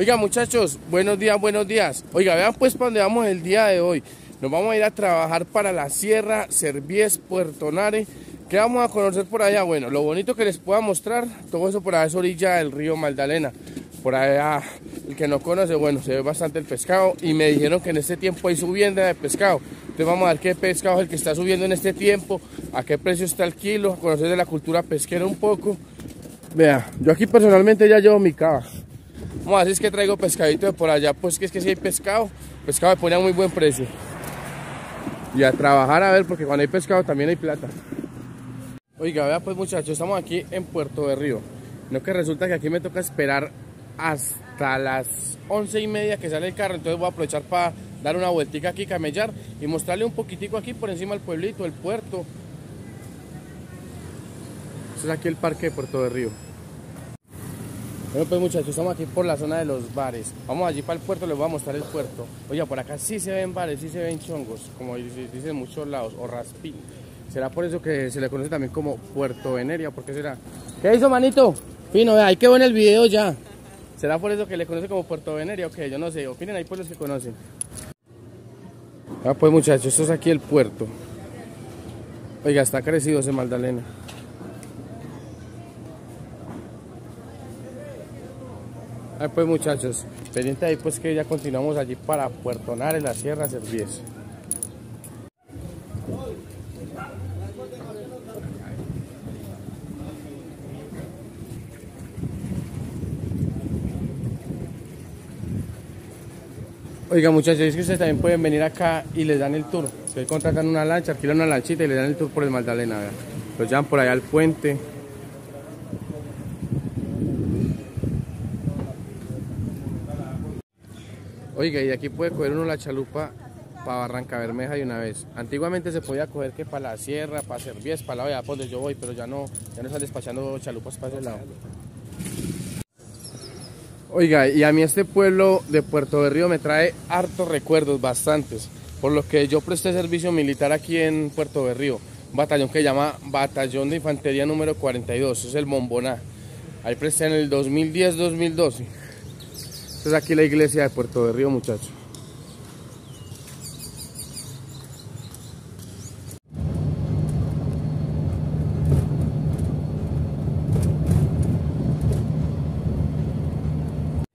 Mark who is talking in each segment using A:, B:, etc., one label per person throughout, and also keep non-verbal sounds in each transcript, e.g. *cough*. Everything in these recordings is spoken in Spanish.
A: Oiga muchachos, buenos días, buenos días. Oiga, vean pues para dónde vamos el día de hoy. Nos vamos a ir a trabajar para la Sierra Servies Puerto Nare. ¿Qué vamos a conocer por allá? Bueno, lo bonito que les pueda mostrar, todo eso por allá es orilla del río Magdalena. Por allá, el que no conoce, bueno, se ve bastante el pescado y me dijeron que en este tiempo hay subienda de pescado. Entonces vamos a ver qué pescado es el que está subiendo en este tiempo, a qué precio está el kilo, conocer de la cultura pesquera un poco. Vea, yo aquí personalmente ya llevo mi cava. Vamos es que traigo pescadito de por allá, pues que es que si hay pescado, pescado me pone a muy buen precio. Y a trabajar a ver, porque cuando hay pescado también hay plata. Oiga, vea pues muchachos, estamos aquí en Puerto de Río. No que resulta que aquí me toca esperar hasta las once y media que sale el carro, entonces voy a aprovechar para dar una vueltica aquí, camellar y mostrarle un poquitico aquí por encima del pueblito, el puerto. Este es aquí el parque de Puerto de Río. Bueno pues muchachos, estamos aquí por la zona de los bares. Vamos allí para el puerto, les voy a mostrar el puerto. Oiga, por acá sí se ven bares, sí se ven chongos, como dicen en muchos lados, o raspín. Será por eso que se le conoce también como Puerto Veneria, ¿por qué será? ¿Qué hizo, manito? Fino, vea, hay que ver el video ya. ¿Será por eso que le conoce como Puerto Veneria o qué? Yo no sé, opinen ahí por los que conocen. Ah, pues muchachos, esto es aquí el puerto. Oiga, está crecido ese Magdalena. Ah, pues muchachos, pendiente ahí pues que ya continuamos allí para Puerto Nare, la Sierra Servies. Oiga muchachos, es que ustedes también pueden venir acá y les dan el tour. Se contratan una lancha, alquilan una lanchita y les dan el tour por el Magdalena. Los llevan por allá al puente. Oiga, y aquí puede coger uno la chalupa para Barranca Bermeja de una vez. Antiguamente se podía coger que para la sierra, para Servies, para la por donde yo voy, pero ya no, ya no están despachando chalupas para ese lado. Oiga, y a mí este pueblo de Puerto de Río me trae hartos recuerdos, bastantes. Por lo que yo presté servicio militar aquí en Puerto de Río. Un batallón que se llama Batallón de Infantería número 42, es el Momboná. Ahí presté en el 2010-2012. Esta es aquí la iglesia de Puerto de Río, muchachos.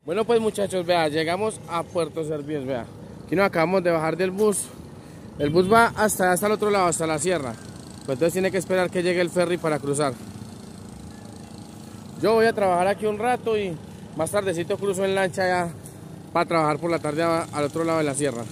A: Bueno pues muchachos, vea, llegamos a Puerto Servies, vea. Aquí nos acabamos de bajar del bus. El bus va hasta, hasta el otro lado, hasta la sierra. Pues entonces tiene que esperar que llegue el ferry para cruzar. Yo voy a trabajar aquí un rato y más tardecito cruzo en lancha ya para trabajar por la tarde a- al otro lado de la sierra.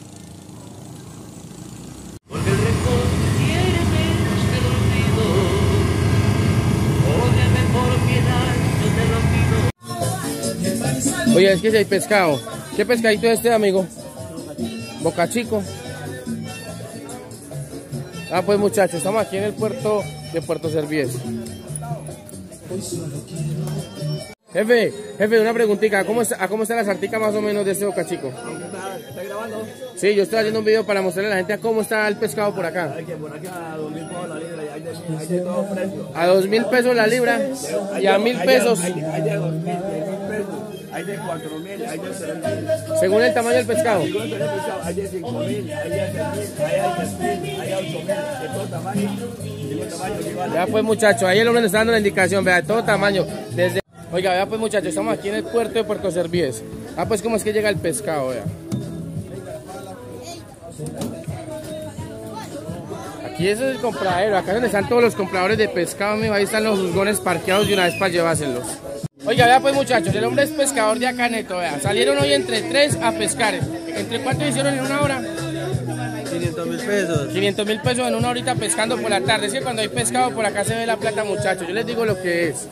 A: Oye, es que si hay pescado. ¿Qué pescadito es este, amigo? Boca Chico. Ah, pues muchachos, estamos aquí en el puerto de Puerto Servies. Jefe, jefe, una preguntita. ¿A cómo, está, ¿A cómo está la sartica más o menos de este Boca Chico?
B: ¿Está grabando?
A: Sí, yo estoy haciendo un video para mostrarle a la gente a cómo está el pescado por acá.
B: Hay que por aquí a 2 mil pesos la libra y hay de, hay de todo precio.
A: A dos mil pesos la libra y a mil
B: Hay de-
A: pesos
B: Hay de, hay de 2 mil, hay de 4 mil, hay de 3 mil.
A: según el tamaño del pescado.
B: Hay de 5 mil, hay de 6 mil, hay de 10 mil, hay de 8 mil, de todo tamaño.
A: Vea pues muchachos, ahí el hombre nos está dando la indicación, vea, de todo tamaño. Desde... Oiga, vea pues muchachos, estamos aquí en el puerto de Puerto Servies. Ah, pues cómo es que llega el pescado, vea. Aquí ese es el compradero, acá donde están todos los compradores de pescado, mijo. ahí están los juzgones parqueados de una vez para llevárselos. Oiga, vea pues muchachos, el hombre es pescador de acá neto, vea. Salieron hoy entre tres a pescar. ¿Entre cuánto hicieron en una hora?
C: 500 mil pesos.
A: 500 mil pesos en una horita pescando por la tarde. Es que cuando hay pescado por acá se ve la plata, muchachos. Yo les digo lo que es.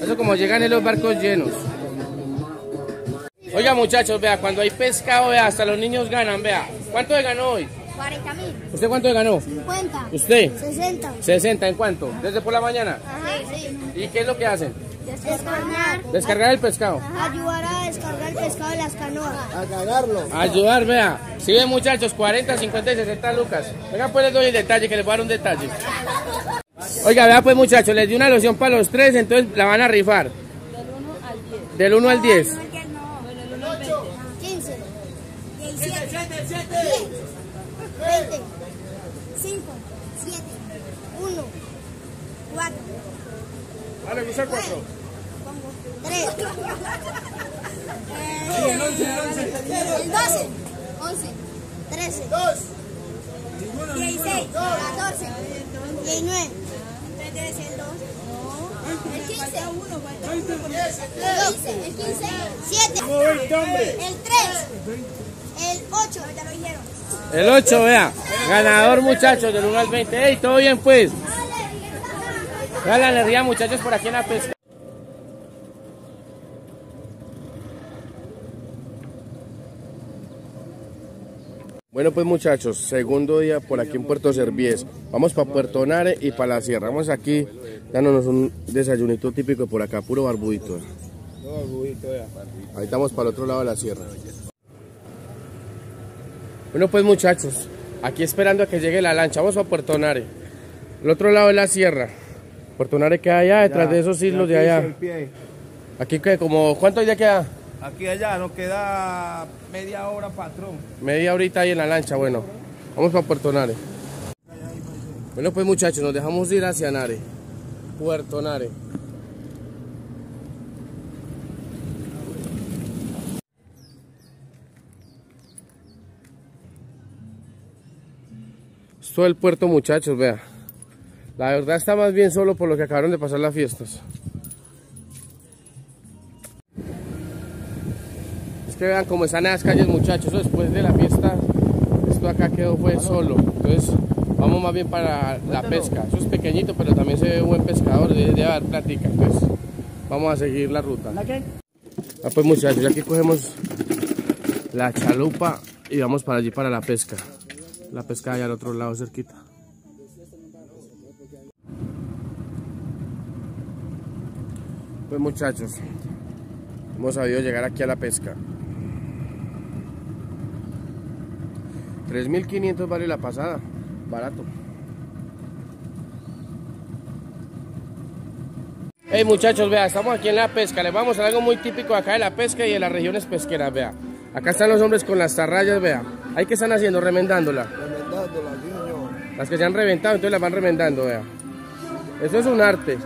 A: Eso como llegan en los barcos llenos. Oiga, muchachos, vea, cuando hay pescado, vea, hasta los niños ganan, vea. ¿Cuánto le ganó hoy?
D: 40 mil,
A: ¿Usted cuánto le ganó?
D: 50,
A: ¿Usted?
D: 60.
A: 60, ¿en cuánto? ¿Desde por la mañana?
D: Ajá, sí.
A: ¿Y qué es lo que hacen?
D: Descargar.
A: Descargar el pescado.
D: Ayudar a descargar el pescado de las canoas.
C: A cagarlo.
A: Ayudar, vea. Si ven, muchachos, 40, 50 y 60 lucas. Venga, pues les doy el detalle, que les voy a dar un detalle. Oiga, vea pues muchachos, les di una loción para los tres, entonces la van a rifar. Del 1 al 10.
D: 17, 10, 20, 5, 7, 1, 4,
A: Vale, usa cuatro.
D: 3, *laughs* el 12, 11, 13, 16, 14, 19, entonces debe ser el 2, el 15, el 15, el 15, 7, el 3, el 8, ya lo dijeron.
A: El 8, vea. Ganador, muchachos, del 1 al 20. ¡Ey, todo bien, pues! La alegría, muchachos, por aquí en la pesca. Bueno, pues muchachos, segundo día por aquí en Puerto Servies. Vamos para Puerto Nare y para la sierra. Vamos aquí dándonos un desayunito típico por acá, puro barbudito. Ahí estamos para el otro lado de la sierra. Bueno, pues muchachos, aquí esperando a que llegue la lancha. Vamos a Puerto Nare. El otro lado de la sierra. Puerto Nare queda allá, detrás de esos islos de allá. Aquí que como, ¿cuánto ya queda?
B: Aquí allá nos queda media hora, patrón.
A: Media horita ahí en la lancha, bueno. Vamos para Puerto Nare. Bueno, pues muchachos, nos dejamos ir hacia Nare. Puerto Nare. Esto es el puerto, muchachos, vea. La verdad está más bien solo por lo que acabaron de pasar las fiestas. Es que vean cómo están las calles, muchachos. Después de la fiesta, esto acá quedó fue solo. Entonces, vamos más bien para la pesca. Eso es pequeñito, pero también se ve buen pescador, debe de dar plática. Entonces, vamos a seguir la ruta. Ah, pues muchachos, ya aquí cogemos la chalupa y vamos para allí para la pesca. La pesca allá al otro lado cerquita. Pues muchachos, hemos sabido llegar aquí a la pesca. 3.500 vale la pasada, barato. Hey muchachos, vea, estamos aquí en la pesca. Les vamos a algo muy típico acá de la pesca y de las regiones pesqueras, vea. Acá están los hombres con las tarrayas, vea. Ahí que están haciendo, remendándola. Las que se han reventado, entonces las van remendando, vea. Eso es un arte.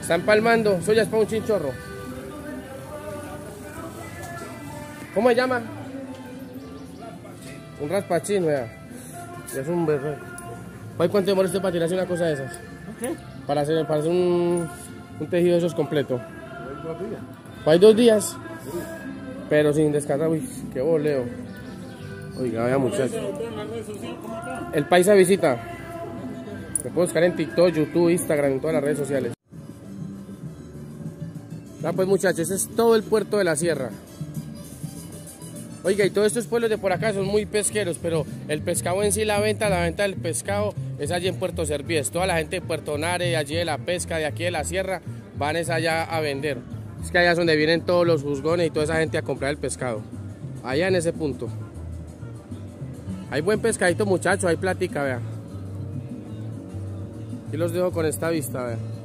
A: Están palmando, eso ya es para un chinchorro. ¿Cómo se llama? Un raspachín, vea. Es un berro. ¿Cuánto demora usted para tirarse una cosa de esas? Para hacer, para hacer un, un tejido de esos completo. ¿Hay dos días? Pero sin descargar, uy, qué boleo. Oiga, vaya muchachos. El Paisa Visita. Me puedo buscar en TikTok, YouTube, Instagram, en todas las redes sociales. Ya pues muchachos, ese es todo el puerto de la sierra. Oiga, y todos estos pueblos de por acá son muy pesqueros, pero el pescado en sí, la venta, la venta del pescado es allí en Puerto Servies. Toda la gente de Puerto Nare, allí de la pesca, de aquí de la sierra, van es allá a vender. Es que allá es donde vienen todos los juzgones y toda esa gente a comprar el pescado. Allá en ese punto. Hay buen pescadito muchachos, hay plática, vea. Y los dejo con esta vista, vea.